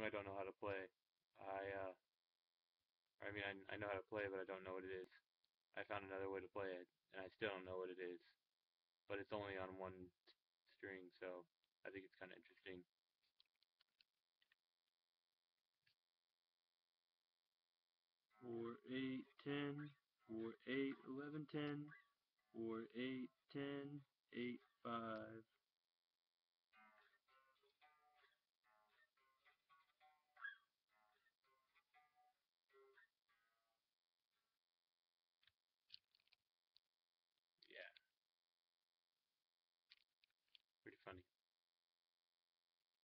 song I don't know how to play. I, uh, I mean, I, I know how to play, but I don't know what it is. I found another way to play it, and I still don't know what it is. But it's only on one string, so I think it's kind of interesting. Four, eight, ten, four, eight, eleven, ten, four, eight, ten, eight, five.